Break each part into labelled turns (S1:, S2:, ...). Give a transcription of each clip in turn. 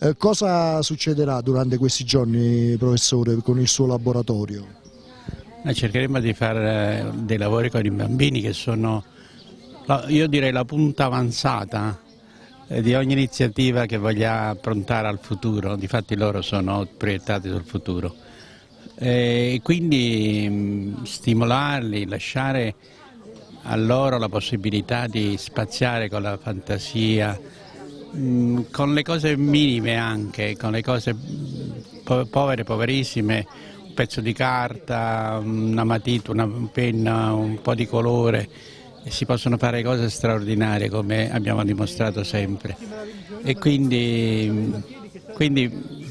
S1: Eh, cosa succederà durante questi giorni, professore, con il suo laboratorio?
S2: Noi cercheremo di fare eh, dei lavori con i bambini che sono, io direi, la punta avanzata eh, di ogni iniziativa che voglia approntare al futuro, difatti loro sono proiettati sul futuro. E quindi mm, stimolarli, lasciare a loro la possibilità di spaziare con la fantasia, Mm, con le cose minime anche, con le cose povere, poverissime, un pezzo di carta, una matita, una penna, un po' di colore, si possono fare cose straordinarie come abbiamo dimostrato sempre. E quindi, quindi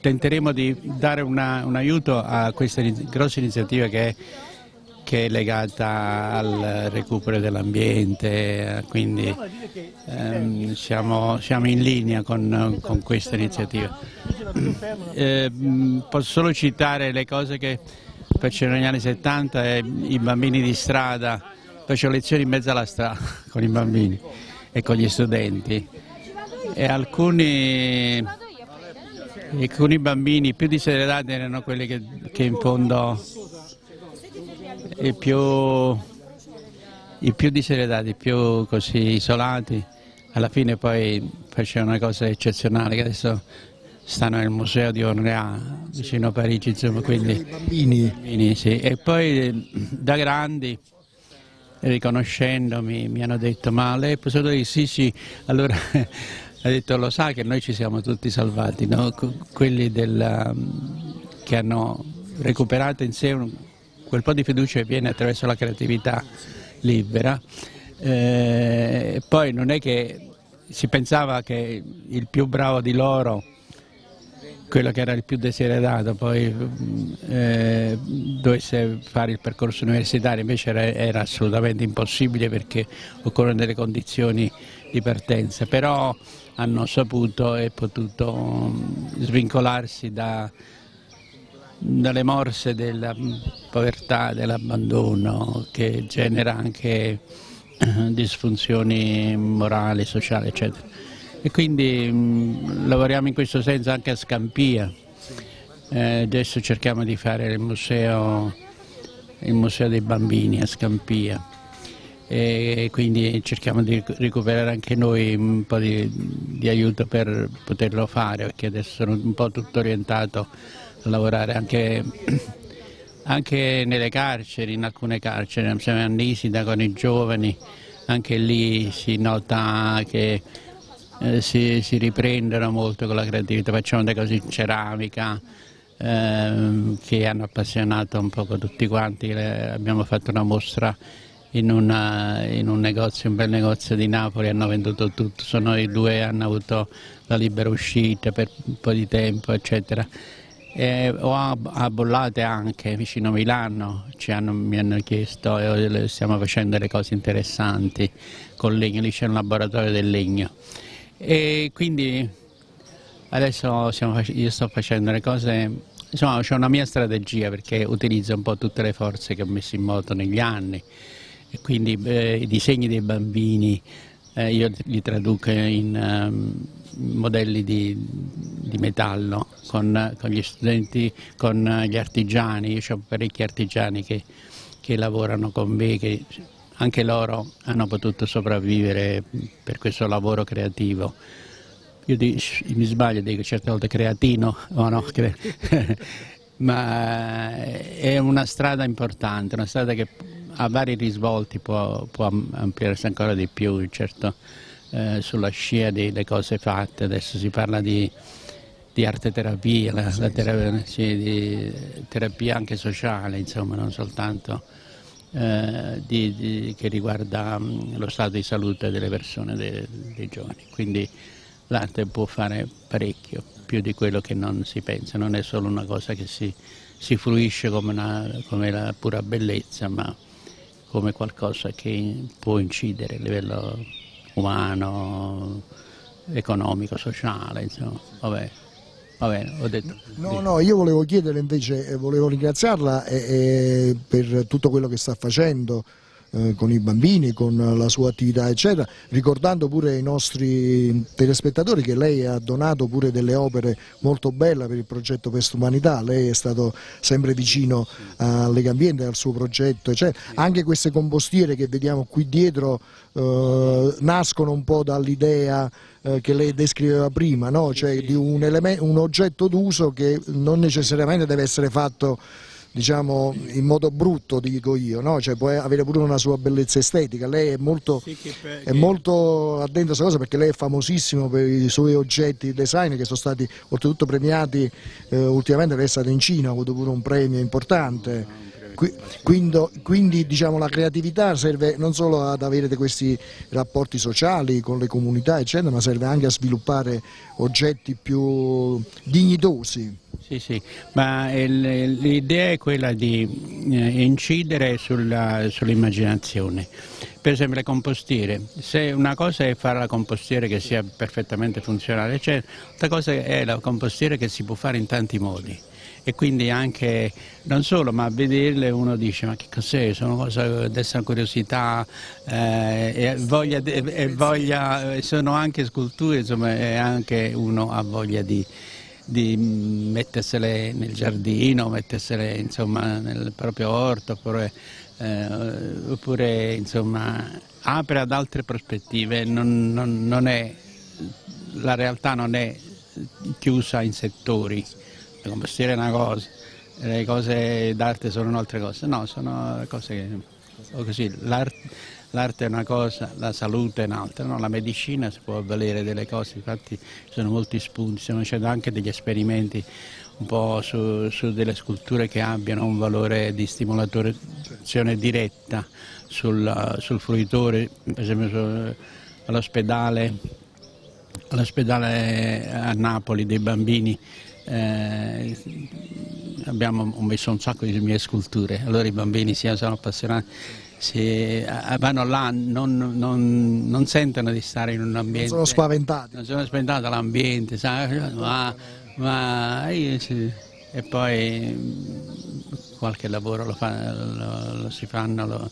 S2: tenteremo di dare una, un aiuto a questa grossa iniziativa che è che è legata al recupero dell'ambiente, quindi ehm, siamo, siamo, in linea con, con questa iniziativa. Eh, posso solo citare le cose che facevano negli anni 70 e i bambini di strada, facevo lezioni in mezzo alla strada con i bambini e con gli studenti e alcuni, alcuni bambini più di serie età erano quelli che, che in fondo i più, i più diseredati, i più così isolati, alla fine poi facevano una cosa eccezionale che adesso stanno nel museo di Orléans vicino a Parigi, insomma, quindi
S1: bambini.
S2: bambini sì. E poi da grandi riconoscendomi mi hanno detto ma lei è professore di sì sì, allora ha detto lo sa che noi ci siamo tutti salvati, no? quelli del, che hanno recuperato in sé un, quel po' di fiducia viene attraverso la creatività libera. Eh, poi non è che si pensava che il più bravo di loro, quello che era il più desiderato, poi eh, dovesse fare il percorso universitario, invece era, era assolutamente impossibile perché occorrono delle condizioni di partenza, però hanno saputo e potuto mm, svincolarsi da dalle morse della povertà, dell'abbandono che genera anche eh, disfunzioni morali, sociali eccetera. E quindi mh, lavoriamo in questo senso anche a Scampia, eh, adesso cerchiamo di fare il museo, il museo dei bambini a Scampia e quindi cerchiamo di recuperare anche noi un po' di, di aiuto per poterlo fare perché adesso sono un po' tutto orientato lavorare anche, anche nelle carceri, in alcune carceri, siamo a Nisida con i giovani, anche lì si nota che eh, si, si, riprendono molto con la creatività, facciamo delle cose in ceramica eh, che hanno appassionato un po' tutti quanti, abbiamo fatto una mostra in, una, in, un negozio, un bel negozio di Napoli, hanno venduto tutto, sono i due hanno avuto la libera uscita per un po' di tempo eccetera. Eh, o a, Bollate anche, vicino a Milano, hanno, mi hanno chiesto, eh, stiamo facendo delle cose interessanti con legno, lì c'è un laboratorio del legno. E quindi adesso stiamo, io sto facendo le cose, insomma ho una mia strategia perché utilizzo un po' tutte le forze che ho messo in moto negli anni, e quindi eh, i disegni dei bambini eh, io li traduco in um, modelli di, di metallo con, con, gli studenti, con gli artigiani, io ho parecchi artigiani che, che lavorano con me, che anche loro hanno potuto sopravvivere per questo lavoro creativo. Io dico, mi sbaglio, dico certe volte creatino, o no, ma è una strada importante, una strada che ha vari risvolti, può, può ampliarsi ancora di più, certo eh, sulla scia delle cose fatte, adesso si parla di, di arte terapia, la, la terapia, sì, di terapia anche sociale, insomma, non soltanto eh, di, di, che riguarda mh, lo stato di salute delle persone, dei, dei giovani. Quindi l'arte può fare parecchio, più di quello che non si pensa, non è solo una cosa che si, si fruisce come, una, come la pura bellezza, ma come qualcosa che può incidere a livello umano, economico, sociale, insomma, vabbè. Vabbè, ho detto.
S1: No, no, io volevo chiedere invece, volevo ringraziarla eh, eh, per tutto quello che sta facendo eh, con i bambini, con la sua attività eccetera, ricordando pure ai nostri telespettatori che lei ha donato pure delle opere molto belle per il progetto Pest Umanità, lei è stato sempre vicino alle Ambiente, al suo progetto, eccetera. anche queste compostiere che vediamo qui dietro eh, nascono un po' dall'idea eh, che lei descriveva prima, no? cioè di un, un oggetto d'uso che non necessariamente deve essere fatto diciamo in modo brutto dico io, no? cioè, può avere pure una sua bellezza estetica, lei è molto, è molto attenta a questa cosa perché lei è famosissimo per i suoi oggetti design che sono stati oltretutto premiati eh, ultimamente, lei è stata in Cina, ha avuto pure un premio importante. Quindi, quindi diciamo, la creatività serve non solo ad avere questi rapporti sociali con le comunità, eccetera, ma serve anche a sviluppare oggetti più dignitosi.
S2: Sì, sì, ma l'idea è quella di eh, incidere sull'immaginazione. Per esempio le compostiere, se una cosa è fare la compostiera che sia perfettamente funzionale, cioè, l'altra cosa è la compostiera che si può fare in tanti modi. E quindi anche non solo ma a vederle uno dice ma che cos'è? Sono cose dessa curiosità eh, e voglia, e voglia, sono anche sculture insomma e anche uno ha voglia di di mettersele nel giardino, mettersele insomma, nel proprio orto, oppure, eh, oppure insomma, apre ad altre prospettive, non, non, non è, la realtà non è chiusa in settori, la compostiera è una cosa, le cose d'arte sono un'altra cosa, no, sono cose che, così, l'arte è una cosa, la salute è un'altra, no? la medicina si può avvalere delle cose, infatti ci sono molti spunti, stiamo facendo anche degli esperimenti un po' su, su delle sculture che abbiano un valore di stimolazione diretta sul, sul fruitore, per esempio all'ospedale, all'ospedale a Napoli dei bambini eh, abbiamo messo un sacco di mie sculture, allora i bambini si sono appassionati si, vanno là, non, non, non, sentono di stare in un ambiente.
S1: Non sono spaventati.
S2: Non sono spaventati dall'ambiente, ma, ma sì. e poi qualche lavoro lo, fa, lo, lo si fanno, lo,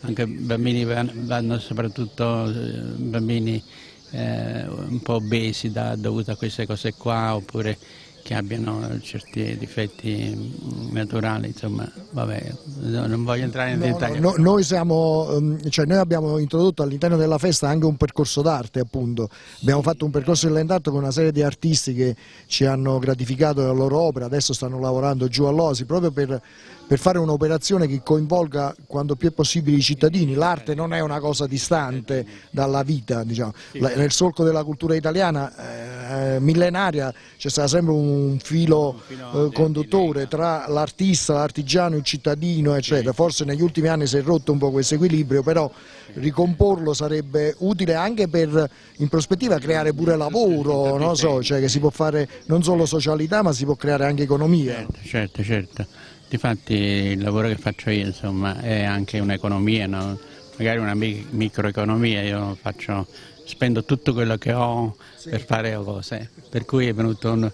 S2: anche i bambini vanno, vanno soprattutto bambini eh, un po' obesi da, dovuto a queste cose qua, oppure che abbiano certi difetti naturali, insomma, vabbè, non voglio entrare in no, dettaglio.
S1: No, noi, siamo, ehm, cioè noi, abbiamo introdotto all'interno della festa anche un percorso d'arte, appunto. Abbiamo fatto un percorso art con una serie di artisti che ci hanno gratificato la loro opera, adesso stanno lavorando giù all'Osi, proprio per per fare un'operazione che coinvolga quanto più è possibile i cittadini. L'arte non è una cosa distante dalla vita, diciamo. nel solco della cultura italiana eh, millenaria c'è stato sempre un filo eh, conduttore tra l'artista, l'artigiano, il cittadino, eccetera. Forse negli ultimi anni si è rotto un po' questo equilibrio, però ricomporlo sarebbe utile anche per in prospettiva creare pure lavoro, non so, cioè che si può fare non solo socialità ma si può creare anche economia.
S2: Certo, certo. certo. Difatti il lavoro che faccio io insomma, è anche un'economia, no? magari una microeconomia, io faccio, spendo tutto quello che ho sì. per fare cose, per cui è venuto un,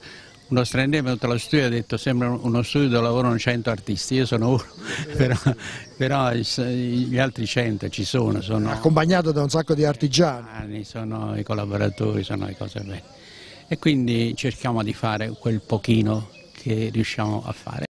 S2: uno straniero è venuto allo studio e ha detto sembra uno studio dove lavorano 100 artisti, io sono uno, però, però gli altri 100 ci sono. sono
S1: Accompagnato da un sacco di artigiani.
S2: Sono i collaboratori, sono le cose belle. E quindi cerchiamo di fare quel pochino che riusciamo a fare.